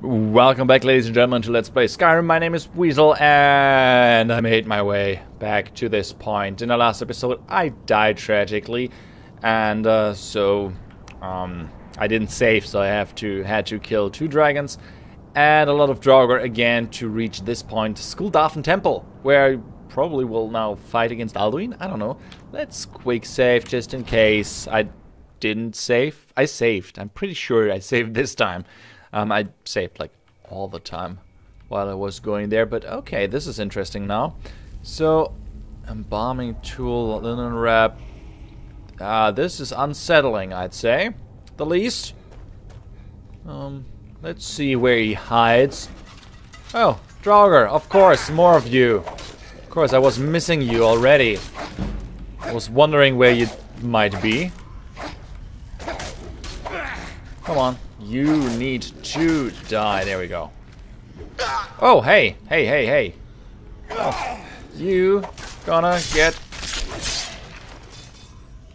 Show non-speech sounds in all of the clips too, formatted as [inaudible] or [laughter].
Welcome back, ladies and gentlemen, to Let's Play Skyrim. My name is Weasel, and I made my way back to this point. In the last episode, I died tragically, and uh, so um, I didn't save, so I have to had to kill two dragons and a lot of Draugr again to reach this point, Skuldafn Temple, where I probably will now fight against Alduin. I don't know. Let's quick save just in case I didn't save. I saved. I'm pretty sure I saved this time. Um, I saved like all the time while I was going there, but okay, this is interesting now. So, embalming tool, linen wrap. Uh, this is unsettling, I'd say. The least. Um, let's see where he hides. Oh, Draugr, of course, more of you. Of course, I was missing you already. I was wondering where you might be. Come on. You need to die. There we go. Oh, hey. Hey, hey, hey. Oh, you gonna get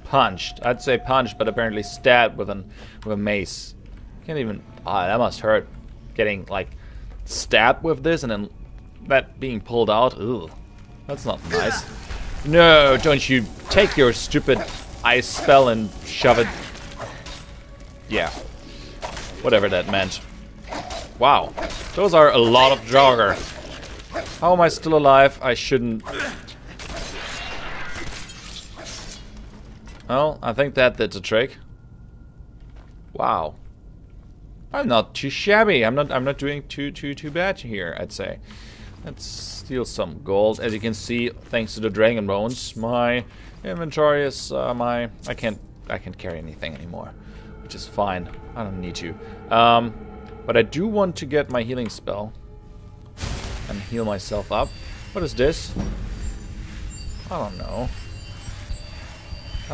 punched. I'd say punched, but apparently stabbed with, an, with a mace. Can't even... Ah, that must hurt. Getting, like, stabbed with this and then that being pulled out. Ugh. That's not nice. No, don't you take your stupid ice spell and shove it... Yeah. Whatever that meant. Wow. Those are a lot of Draugr. How am I still alive? I shouldn't... Well, I think that did the trick. Wow. I'm not too shabby. I'm not I'm not doing too too too bad here, I'd say. Let's steal some gold. As you can see, thanks to the dragon bones, my inventory is uh, my I can't I can't carry anything anymore which is fine. I don't need to. Um, but I do want to get my healing spell and heal myself up. What is this? I don't know.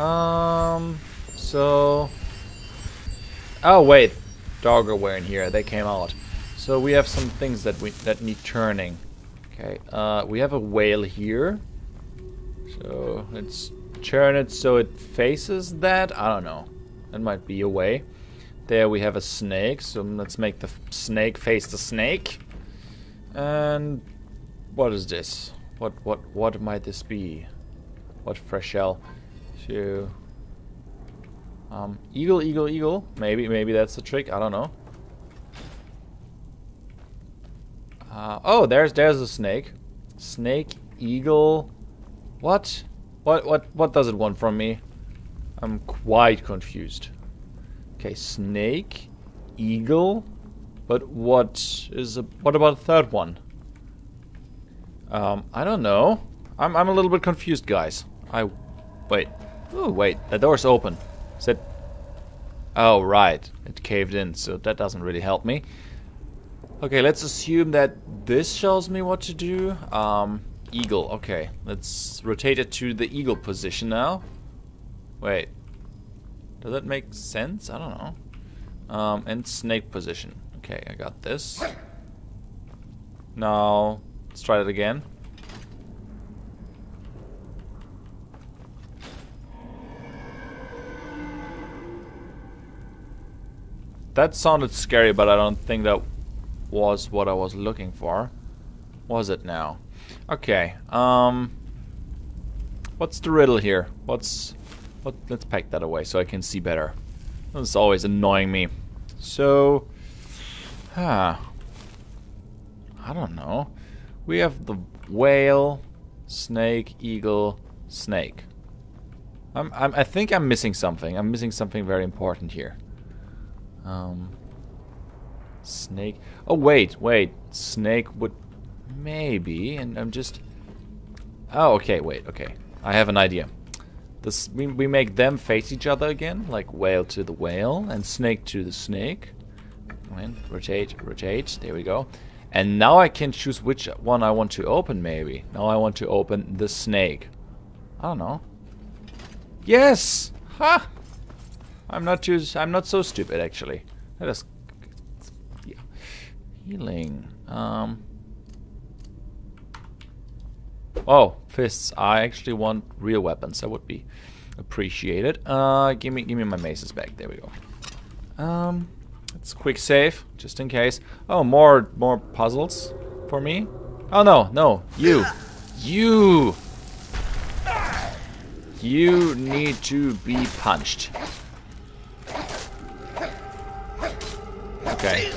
Um, so... Oh, wait. Draugr were in here. They came out. So we have some things that we that need turning. Okay, uh, we have a whale here. So let's turn it so it faces that. I don't know. That might be a way. There we have a snake, so let's make the snake face the snake. And what is this? What what what might this be? What fresh shell? So um, eagle, eagle, eagle. Maybe maybe that's the trick. I don't know. Uh, oh, there's there's a snake. Snake, eagle. What? What what what does it want from me? I'm quite confused. Okay, snake, eagle, but what is a, what about a third one? Um, I don't know. I'm I'm a little bit confused, guys. I wait. Oh wait, the door's open. Is it? Oh right, it caved in, so that doesn't really help me. Okay, let's assume that this shows me what to do. Um, eagle. Okay, let's rotate it to the eagle position now. Wait. Does that make sense? I don't know. Um, and snake position. Okay, I got this. Now, let's try it again. That sounded scary, but I don't think that was what I was looking for. Was it now? Okay, um... What's the riddle here? What's but let's pack that away so I can see better. That's always annoying me. So, huh. I don't know. We have the whale, snake, eagle, snake. I'm, I'm, I think I'm missing something. I'm missing something very important here. Um, snake. Oh, wait, wait. Snake would maybe, and I'm just... Oh, okay, wait, okay. I have an idea. This, we, we make them face each other again, like whale to the whale and snake to the snake. And rotate, rotate, there we go. And now I can choose which one I want to open, maybe. Now I want to open the snake. I don't know. Yes! Ha! I'm not too, I'm not so stupid, actually. Let us... Yeah. Healing. Um... Oh, fists. I actually want real weapons. That would be appreciated. Uh, give me, give me my maces back. There we go. Um, Let's quick save, just in case. Oh, more more puzzles for me. Oh no, no, you, you, you need to be punched. Okay.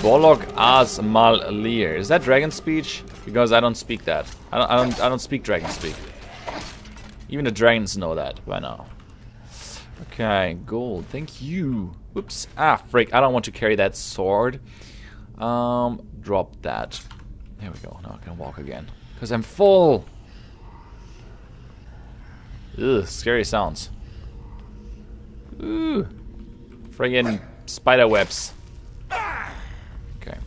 Bolog as mal. Is that dragon speech? Because I don't speak that. I don't. I don't. I don't speak dragon speak. Even the dragons know that by now. Okay, gold. Thank you. Whoops. Ah, freak. I don't want to carry that sword. Um, drop that. There we go. Now I can walk again. Because I'm full. Ugh, scary sounds. Ooh. Friggin' spider webs. Okay.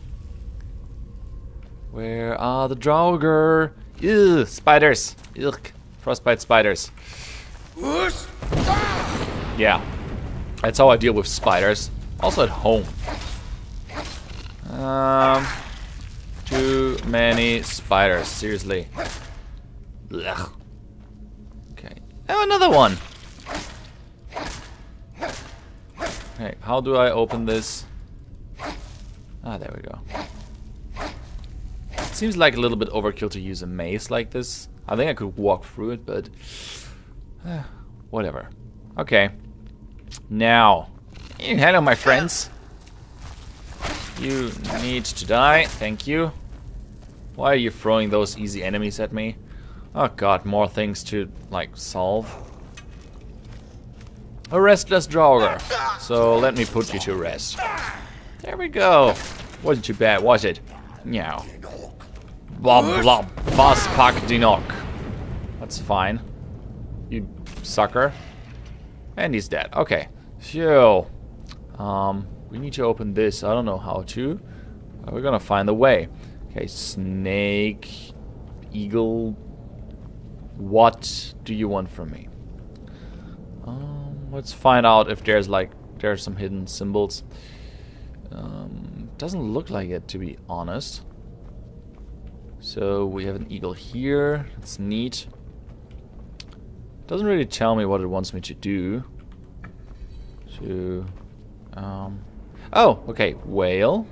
Where are the Draugr? Ew, spiders. Ugh, frostbite spiders. Yeah, that's how I deal with spiders. Also at home. Um, too many spiders. Seriously. Ugh. Okay. Oh, another one. Okay, how do I open this? Ah, there we go. Seems like a little bit overkill to use a maze like this. I think I could walk through it, but... Uh, [sighs] whatever. Okay. Now. Hello, my friends. You need to die. Thank you. Why are you throwing those easy enemies at me? Oh god, more things to, like, solve. A restless Draugr. So let me put you to rest. There we go. Wasn't too bad, was it? Meow. Blob. Fast pack dinok. That's fine. You sucker. And he's dead. Okay. So, um, we need to open this. I don't know how to. We're gonna find a way. Okay, snake, eagle. What do you want from me? Um, let's find out if there's like there's some hidden symbols. Um, doesn't look like it to be honest. So we have an eagle here. That's neat. Doesn't really tell me what it wants me to do. To um Oh, okay, whale.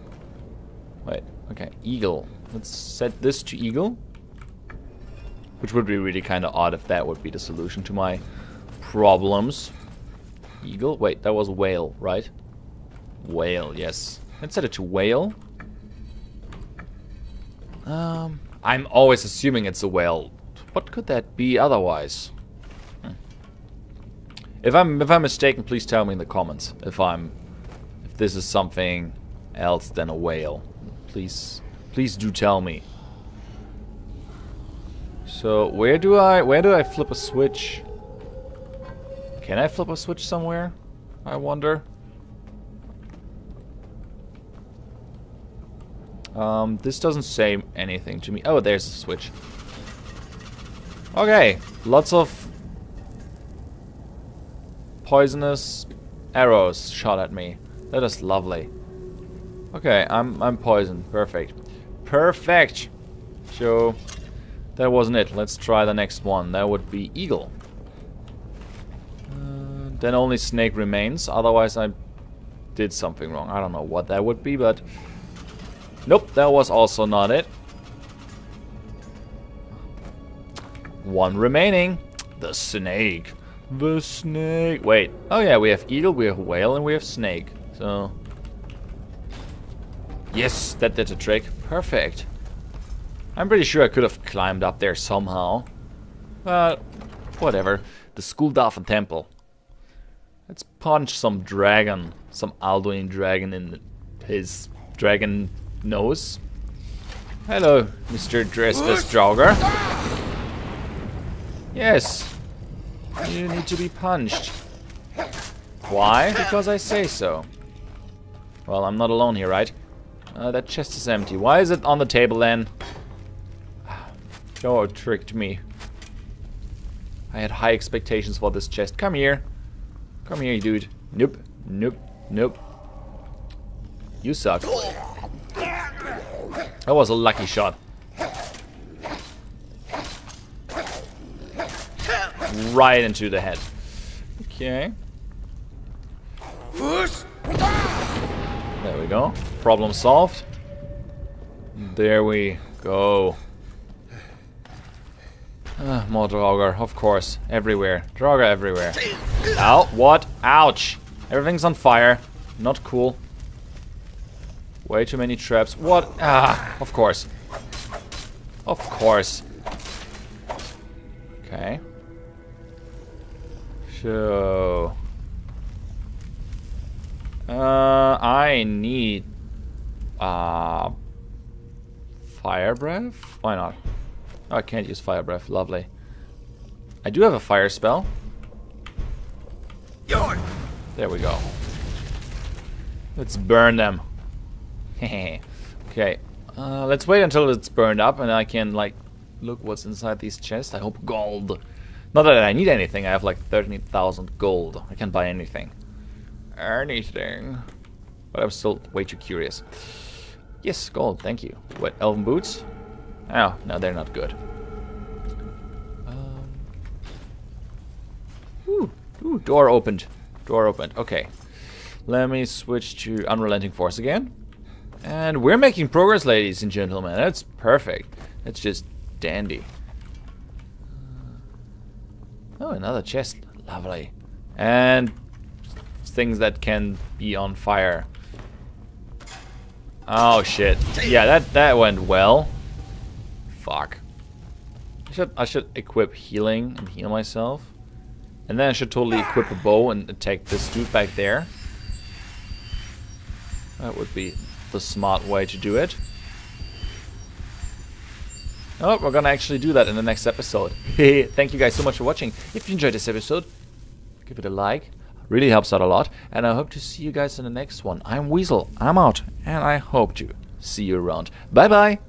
Wait, okay, eagle. Let's set this to eagle. Which would be really kind of odd if that would be the solution to my problems. Eagle? Wait, that was whale, right? Whale, yes. Let's set it to whale. Um, I'm always assuming it's a whale. What could that be otherwise? Hmm. If I'm if I'm mistaken, please tell me in the comments if I'm if this is something else than a whale. Please please do tell me. So where do I where do I flip a switch? Can I flip a switch somewhere? I wonder. Um, this doesn't say anything to me. Oh, there's a switch. Okay, lots of poisonous arrows shot at me. That is lovely. Okay, I'm I'm poisoned. Perfect. Perfect. So that wasn't it. Let's try the next one. That would be eagle. Then only snake remains. Otherwise I did something wrong. I don't know what that would be, but... Nope, that was also not it. One remaining. The snake. The snake. Wait. Oh yeah, we have eagle, we have whale, and we have snake. So... Yes, that did a trick. Perfect. I'm pretty sure I could have climbed up there somehow. But, whatever. The Skuldafn Temple. Let's punch some dragon, some Alduin dragon in his dragon nose. Hello, Mr. Restless Draugr. Yes, you need to be punched. Why? Because I say so. Well, I'm not alone here, right? Uh, that chest is empty. Why is it on the table then? [sighs] Oh, tricked me. I had high expectations for this chest. Come here. Come here, you dude. Nope. Nope. Nope. You suck. That was a lucky shot. Right into the head. Okay. There we go. Problem solved. There we go. Uh, more Draugr, of course. Everywhere. Draugr everywhere. Ow, what? Ouch! Everything's on fire. Not cool. Way too many traps. What? Ah, of course. Of course. Okay. So... Uh, I need... Uh... Fire breath? Why not? Oh, I can't use fire breath. Lovely. I do have a fire spell. There we go. Let's burn them. [laughs] okay. Uh, let's wait until it's burned up and I can, like, look what's inside these chests. I hope gold. Not that I need anything. I have, like, 13,000 gold. I can't buy anything. Anything. But I'm still way too curious. Yes, gold. Thank you. What, elven boots? Oh, no, they're not good. Um, ooh, ooh, door opened. Door opened. Okay. Let me switch to Unrelenting Force again. And we're making progress, ladies and gentlemen. That's perfect. That's just dandy. Uh, oh, another chest. Lovely. And things that can be on fire. Oh shit. Yeah, that that went well. Fuck. I should I should equip healing and heal myself. And then I should totally equip a bow and attack this dude back there. That would be the smart way to do it. Oh, we're gonna actually do that in the next episode. [laughs] Thank you guys so much for watching. If you enjoyed this episode, give it a like. Really helps out a lot. And I hope to see you guys in the next one. I'm Weasel. I'm out. And I hope to see you around. Bye bye.